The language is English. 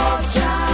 Georgia.